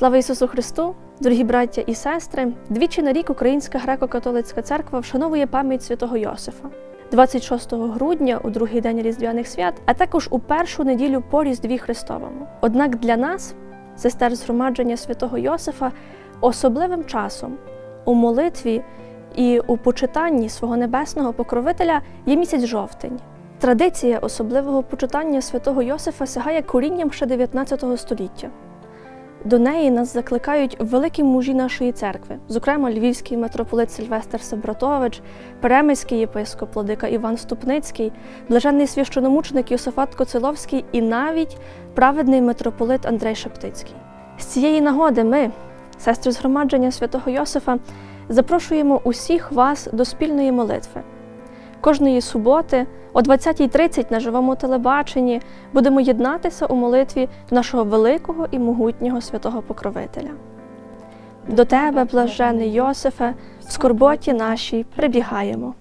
Слава Ісусу Христу! Дорогі браття і сестри! Двічі на рік Українська греко-католицька церква вшановує пам'ять святого Йосифа. 26 грудня у другий день Різдвяних свят, а також у першу неділю по Різдві Христовому. Однак для нас, сестер згромадження святого Йосифа, особливим часом у молитві і у почитанні свого небесного покровителя є місяць жовтень. Традиція особливого почитання святого Йосифа сягає корінням ще 19 століття. До неї нас закликають великі мужі нашої церкви, зокрема львівський митрополит Сильвестр Себратович, перемиський єпископ Владика Іван Ступницький, блаженний священомученик Йосифат Коциловський і навіть праведний митрополит Андрей Шептицький. З цієї нагоди ми, сестри згромадження святого Йосифа, запрошуємо усіх вас до спільної молитви. Кожної суботи о 20.30 на живому телебаченні будемо єднатися у молитві нашого великого і могутнього святого покровителя. До тебе, блажений Йосифе, в скорботі нашій прибігаємо.